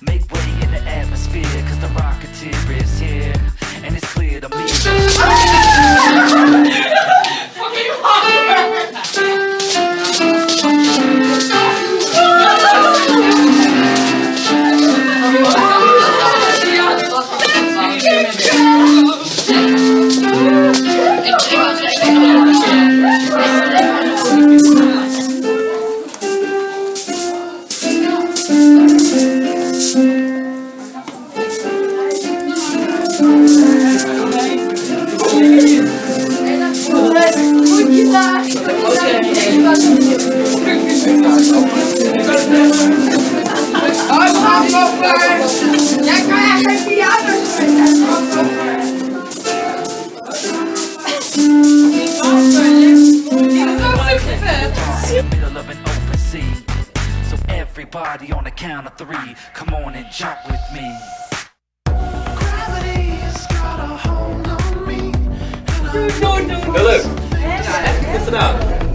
Make way in the atmosphere, cause the rocketeer is everybody on the count of three. Come on and jump with me. Philip, listen up.